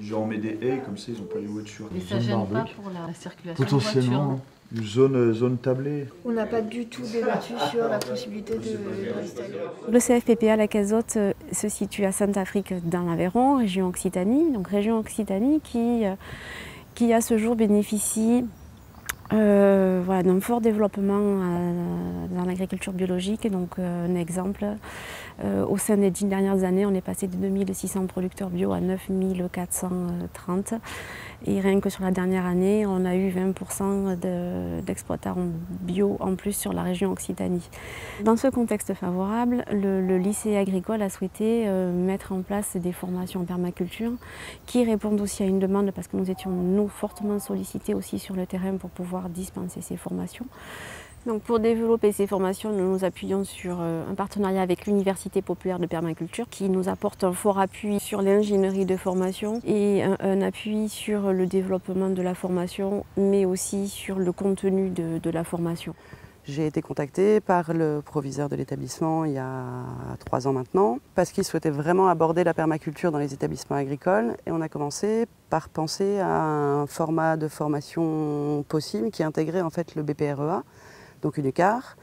Genre on met des haies, comme ça ils n'ont pas les voitures. Et ça gêne pas pour la circulation Potentiellement, une zone, zone tablée. On n'a pas du tout débattu sur la possibilité de, de l'installer. Le CFPPA La Cazotte euh, se situe à Sainte-Afrique dans l'Aveyron, région Occitanie. Donc région Occitanie qui, euh, qui à ce jour bénéficie euh, voilà, d'un fort développement euh, dans l'agriculture biologique. Donc euh, un exemple, euh, au sein des dix dernières années, on est passé de 2600 producteurs bio à 9430. Et rien que sur la dernière année, on a eu 20% de- d'exploitants bio en plus sur la région Occitanie. Dans ce contexte favorable, le, le lycée agricole a souhaité euh, mettre en place des formations en permaculture qui répondent aussi à une demande parce que nous étions nous fortement sollicités aussi sur le terrain pour pouvoir dispenser ces formations. Donc pour développer ces formations, nous nous appuyons sur euh, un partenariat avec l'Université populaire de permaculture qui nous apporte un fort appui sur l'ingénierie de formation et un, appui sur le développement de la formation, mais aussi sur le contenu de, de la formation. J'ai été contactée par le proviseur de l'établissement il y a trois ans maintenant, parce qu'il souhaitait vraiment aborder la permaculture dans les établissements agricoles. Et on a commencé par penser à un format de formation possible qui intégrait en fait le BPREA, donc une écart,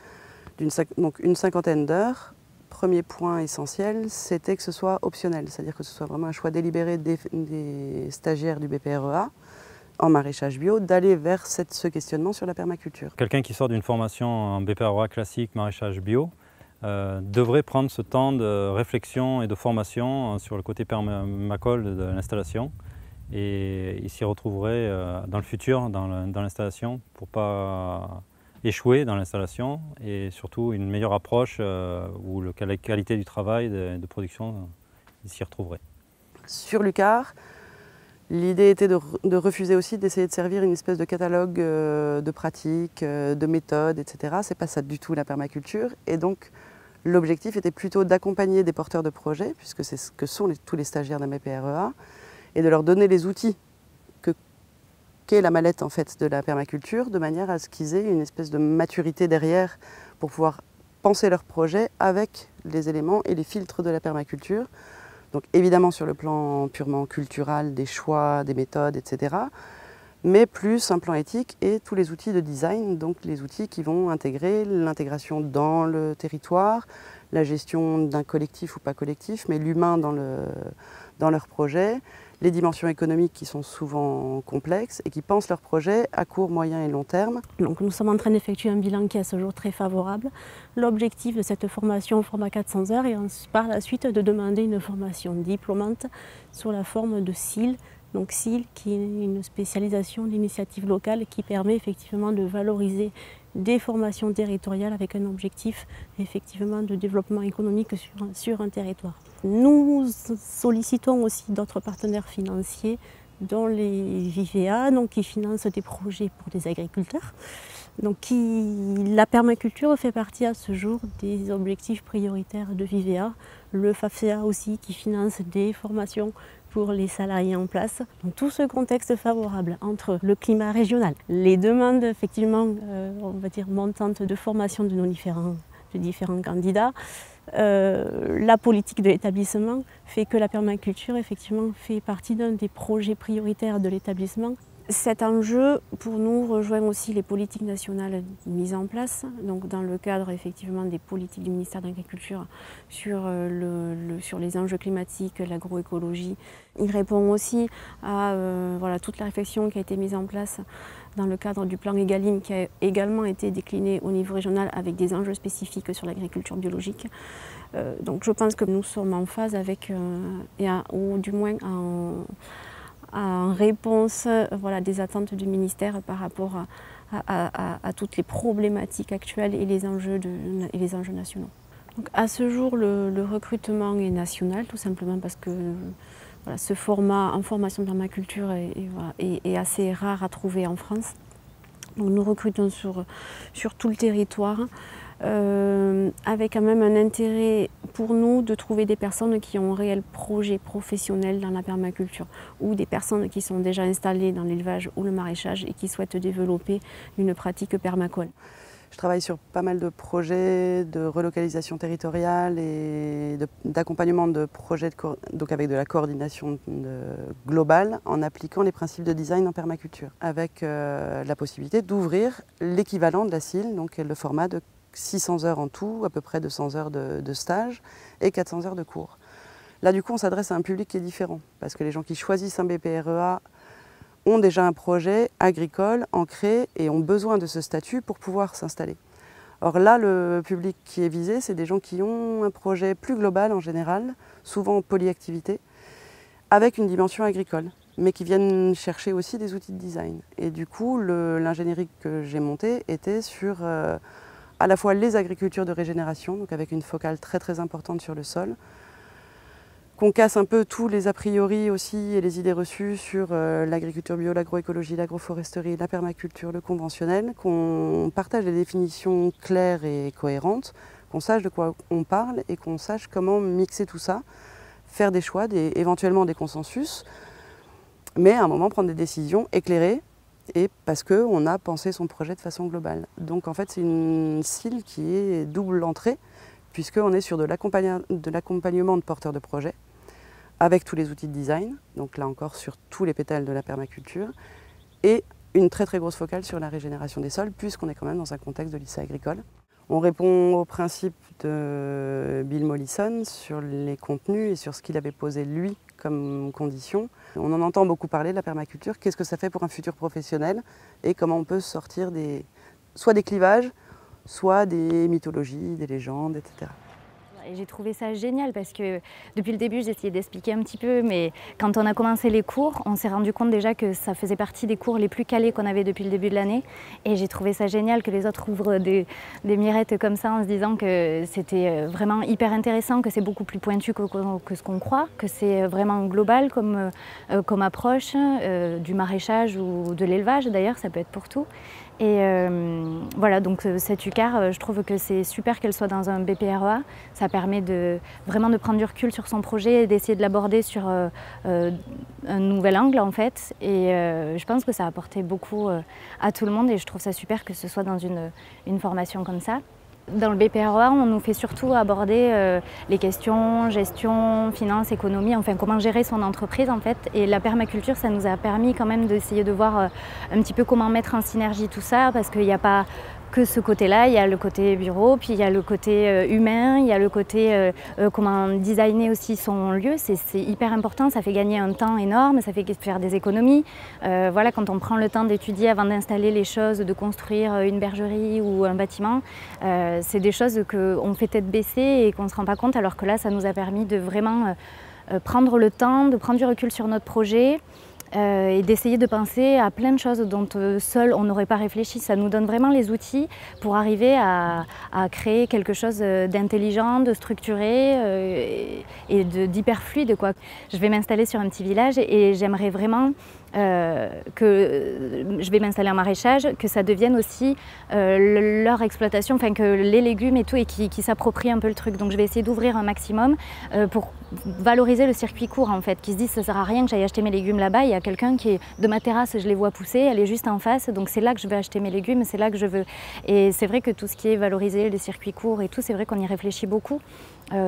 cinq- donc une cinquantaine d'heures. Premier point essentiel, c'était que ce soit optionnel, c'est-à-dire que ce soit vraiment un choix délibéré des, stagiaires du BPREA en maraîchage bio d'aller vers ce questionnement sur la permaculture. Quelqu'un qui sort d'une formation en BPROA classique maraîchage bio euh, devrait prendre ce temps de réflexion et de formation euh, sur le côté permacole de l'installation et il s'y retrouverait euh, dans le futur dans l'installation pour pas échouer dans l'installation et surtout une meilleure approche euh, où la qualité du travail de, de production euh, s'y retrouverait. Sur Lucar, l'idée était de, re- de refuser aussi d'essayer de servir une espèce de catalogue euh, de pratiques, de méthodes, etc. C'est pas ça du tout la permaculture. Et donc, l'objectif était plutôt d'accompagner des porteurs de projets, puisque c'est ce que sont tous les stagiaires d'un BPREA, et de leur donner les outils la mallette en fait de la permaculture, de manière à ce qu'ils aient une espèce de maturité derrière pour pouvoir penser leur projet avec les éléments et les filtres de la permaculture. Donc évidemment sur le plan purement culturel, des choix, des méthodes, etc. Mais plus un plan éthique et tous les outils de design, donc les outils qui vont intégrer l'intégration dans le territoire, la gestion d'un collectif ou pas collectif, mais l'humain dans, le, dans leur projet, les dimensions économiques qui sont souvent complexes et qui pensent leur projet à court, moyen et long terme. Donc nous sommes en train d'effectuer un bilan qui est à ce jour très favorable. L'objectif de cette formation au format 400 heures est par la suite de demander une formation diplômante sur la forme de SIL. Donc SIL qui est une spécialisation d'initiative locale qui permet effectivement de valoriser des formations territoriales avec un objectif effectivement de développement économique sur, un- territoire. Nous sollicitons aussi d'autres partenaires financiers dont les VIVEA, donc qui financent des projets pour des agriculteurs. Donc la permaculture fait partie à ce jour des objectifs prioritaires de Vivea. Le FAFEA aussi qui finance des formations pour les salariés en place. Donc tout ce contexte favorable entre le climat régional, les demandes effectivement, euh, on va dire montantes de formation de nos différents, candidats, euh, la politique de l'établissement fait que la permaculture effectivement fait partie d'un des projets prioritaires de l'établissement. Cet enjeu, pour nous, rejoint aussi les politiques nationales mises en place, donc dans le cadre effectivement des politiques du ministère de l'Agriculture sur, euh, les enjeux climatiques, l'agroécologie. Il répond aussi à euh, voilà, toute la réflexion qui a été mise en place dans le cadre du plan EGalim qui a également été décliné au niveau régional avec des enjeux spécifiques sur l'agriculture biologique. Euh, donc je pense que nous sommes en phase avec, ou du moins en, en réponse euh, voilà, des attentes du ministère par rapport à, toutes les problématiques actuelles et les enjeux, nationaux. Donc, à ce jour, le, recrutement est national, tout simplement parce que ce format en formation permaculture est- est assez rare à trouver en France. Donc, nous recrutons sur, tout le territoire, euh, avec quand même un intérêt pour nous de trouver des personnes qui ont un réel projet professionnel dans la permaculture ou des personnes qui sont déjà installées dans l'élevage ou le maraîchage et qui souhaitent développer une pratique permacole. Je travaille sur pas mal de projets de relocalisation territoriale et d'accompagnement de, projets donc avec de la coordination globale en appliquant les principes de design en permaculture, avec euh, la possibilité d'ouvrir l'équivalent de la CIL, donc le format de 600 heures en tout, à peu près 200 heures de, de stage et 400 heures de cours. Là, du coup, on s'adresse à un public qui est différent, parce que les gens qui choisissent un BPREA ont déjà un projet agricole ancré et ont besoin de ce statut pour pouvoir s'installer. Or là, le public qui est visé, c'est des gens qui ont un projet plus global en général, souvent en polyactivité, avec une dimension agricole, mais qui viennent chercher aussi des outils de design. Et du coup, l'ingénierie que j'ai montée était sur euh, à la fois les agricultures de régénération, donc avec une focale très très importante sur le sol, qu'on casse un peu tous les a priori aussi et les idées reçues sur euh, l'agriculture bio, l'agroécologie, l'agroforesterie, la permaculture, le conventionnel, qu'on partage des définitions claires et cohérentes, qu'on sache de quoi on parle et qu'on sache comment mixer tout ça, faire des choix, éventuellement des consensus, mais à un moment prendre des décisions éclairées et parce qu'on a pensé son projet de façon globale. Donc en fait c'est une cible qui est double entrée puisqu'on est sur de l'accompagnement de porteurs de projets avec tous les outils de design, donc là encore sur tous les pétales de la permaculture, et une très très grosse focale sur la régénération des sols, puisqu'on est quand même dans un contexte de lycée agricole. On répond au principe de Bill Mollison sur les contenus et sur ce qu'il avait posé lui comme condition. On en entend beaucoup parler de la permaculture, qu'est-ce que ça fait pour un futur professionnel et comment on peut sortir des, soit des clivages, soit des mythologies, des légendes, etc. J'ai trouvé ça génial parce que depuis le début, essayé d'expliquer un petit peu, mais quand on a commencé les cours, on s'est rendu compte déjà que ça faisait partie des cours les plus calés qu'on avait depuis le début de l'année. Et j'ai trouvé ça génial que les autres ouvrent des, mirettes comme ça en se disant que c'était euh, vraiment hyper intéressant, que c'est beaucoup plus pointu que, ce qu'on croit, que c'est vraiment global comme, euh, approche, euh, du maraîchage ou de l'élevage d'ailleurs, ça peut être pour tout. Et euh, voilà, donc euh, cette UCAR, euh, je trouve que c'est super qu'elle soit dans un BPREA. Ça permet de vraiment de prendre du recul sur son projet et d'essayer de l'aborder sur un nouvel angle en fait. Et je pense que ça a apporté beaucoup à tout le monde et je trouve ça super que ce soit dans une formation comme ça. Dans le BPREA, on nous fait surtout aborder euh, les questions gestion, finance, économie, enfin comment gérer son entreprise en fait. Et la permaculture, ça nous a permis quand même d'essayer de voir euh, un petit peu comment mettre en synergie tout ça, parce qu'il n'y a pas que ce côté-là. Il y a le côté bureau, puis il y a le côté euh, humain, il y a le côté euh, euh, comment designer aussi son lieu. C'est hyper important, ça fait gagner un temps énorme, ça fait faire des économies. voilà, quand on prend le temps d'étudier avant d'installer les choses, de construire une bergerie ou un bâtiment, c'est des choses qu'on fait tête baissée et qu'on ne se rend pas compte, alors que là, ça nous a permis de vraiment prendre le temps, de prendre du recul sur notre projet. Euh, et d'essayer de penser à plein de choses dont euh, seul on n'aurait pas réfléchi. Ça nous donne vraiment les outils pour arriver à, créer quelque chose euh, d'intelligent, de structuré et, d'hyper fluide. Je vais m'installer sur un petit village et j'aimerais vraiment euh, que je vais m'installer en maraîchage, que ça devienne aussi euh, leur exploitation, enfin que les légumes et tout, et qui, s'approprient un peu le truc. Donc je vais essayer d'ouvrir un maximum euh, pour valoriser le circuit court en fait, qui se dit ça sert à rien que j'aille acheter mes légumes là-bas. Il y a quelqu'un qui est de ma terrasse, je les vois pousser, elle est juste en face, donc c'est là que je vais acheter mes légumes, c'est là que je veux. Et c'est vrai que tout ce qui est valoriser les circuits courts et tout, c'est vrai qu'on y réfléchit beaucoup.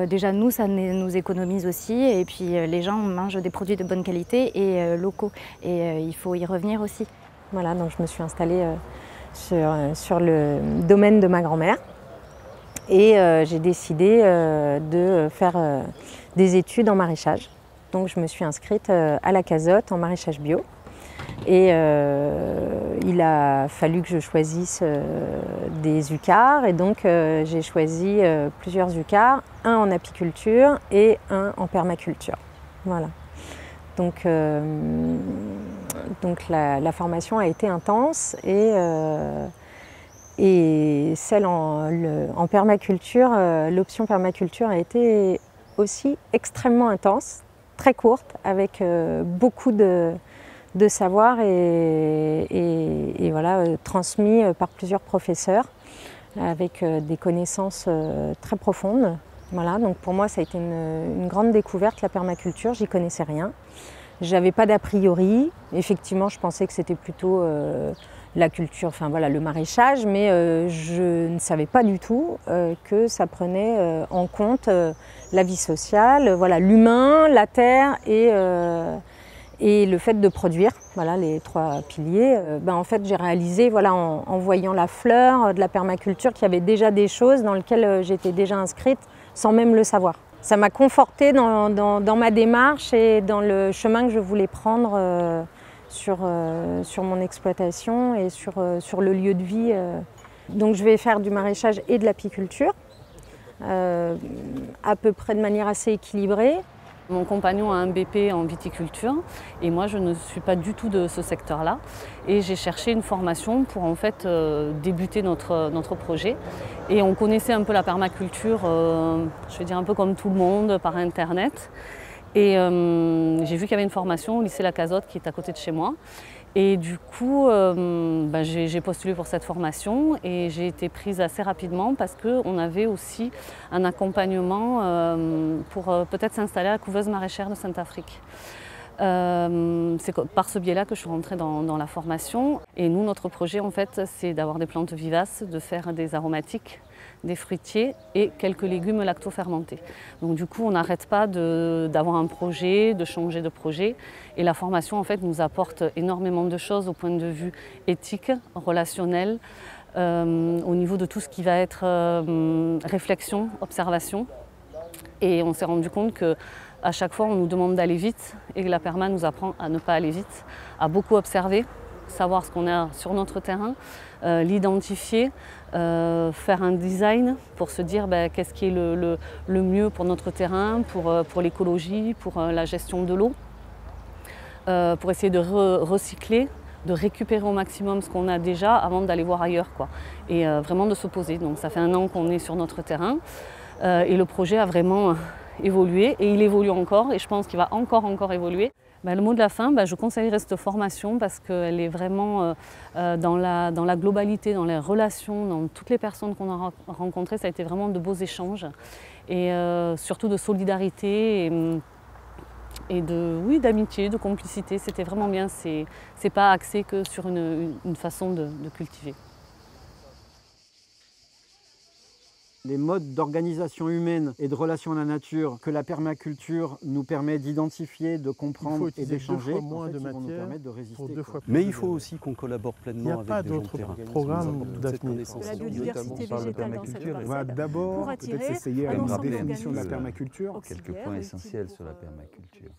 Déjà nous, ça nous économise aussi, et puis les gens mangent des produits de bonne qualité et locaux. Et euh, il faut y revenir aussi. Voilà, donc je me suis installée euh, sur, sur, le domaine de ma grand-mère et euh, j'ai décidé de faire des études en maraîchage. Donc je me suis inscrite à la casotte en maraîchage bio. Et il a fallu que je choisisse des UCAR et donc j'ai choisi plusieurs UCAR, un en apiculture et un en permaculture. Voilà. Donc, euh, donc la, formation a été intense et, euh, et celle en, permaculture, euh, l'option permaculture a été aussi extrêmement intense, très courte, avec beaucoup de, de savoir et, voilà, transmis par plusieurs professeurs avec des connaissances très profondes. Voilà, donc pour moi ça a été une, une grande découverte la permaculture, j'y connaissais rien. J'avais pas d'a priori. Effectivement, je pensais que c'était plutôt la culture, enfin voilà, le maraîchage, mais je ne savais pas du tout que ça prenait en compte la vie sociale, voilà, l'humain, la terre et et le fait de produire, voilà les trois piliers, euh, ben en fait j'ai réalisé voilà, en, voyant la fleur de la permaculture qu'il y avait déjà des choses dans lesquelles euh, j'étais déjà inscrite sans même le savoir. Ça m'a conforté dans, dans, ma démarche et dans le chemin que je voulais prendre euh, sur, sur mon exploitation et sur, sur le lieu de vie. Donc je vais faire du maraîchage et de l'apiculture, à peu près de manière assez équilibrée. Mon compagnon a un BP en viticulture et moi je ne suis pas du tout de ce secteur-là. Et j'ai cherché une formation pour en fait euh, débuter notre, notre projet. Et on connaissait un peu la permaculture, euh, je vais dire un peu comme tout le monde, par internet. Et euh, j'ai vu qu'il y avait une formation au lycée La Cazotte qui est à côté de chez moi. Et du coup, euh, bah, j'ai postulé pour cette formation et j'ai été prise assez rapidement parce qu'on avait aussi un accompagnement euh, pour peut-être s'installer à la couveuse maraîchère de Sainte-Afrique. c'est par ce biais-là que je suis rentrée dans, la formation. Et nous, notre projet, en fait, c'est d'avoir des plantes vivaces, de faire des aromatiques des fruitiers et quelques légumes lactofermentés. Donc du coup, on n'arrête pas d'avoir un projet, de changer de projet. Et la formation, en fait, nous apporte énormément de choses au point de vue éthique, relationnel, euh, au niveau de tout ce qui va être euh, réflexion, observation. Et on s'est rendu compte que à chaque fois, on nous demande d'aller vite et la perma nous apprend à ne pas aller vite, à beaucoup observer, savoir ce qu'on a sur notre terrain, euh, l'identifier, euh, faire un design pour se dire ben, qu'est-ce qui est le, mieux pour notre terrain, pour, euh, pour l'écologie, pour la gestion de l'eau, pour essayer de recycler, de récupérer au maximum ce qu'on a déjà avant d'aller voir ailleurs. Quoi. Et vraiment de se poser. Donc ça fait un an qu'on est sur notre terrain et le projet a vraiment évolué et il évolue encore et je pense qu'il va encore encore évoluer. Bah, le mot de la fin, bah, je conseillerais cette formation parce qu'elle est vraiment euh, euh, dans, la, globalité, dans les relations, dans toutes les personnes qu'on a rencontrées. Ça a été vraiment de beaux échanges et euh, surtout de solidarité et, de oui d'amitié, de complicité. C'était vraiment bien. C'est pas axé que sur une, façon de cultiver. Les modes d'organisation humaine et de relation à la nature que la permaculture nous permet d'identifier, de comprendre et d'échanger, de matière nous permettre de résister. Deux fois Mais il faut aussi qu'on collabore pleinement avec des gens de terrain. programme d'avenir. La biodiversité végétale dans cette On va d'abord peut-être essayer à une définition de la permaculture. Quelques points essentiels sur la permaculture.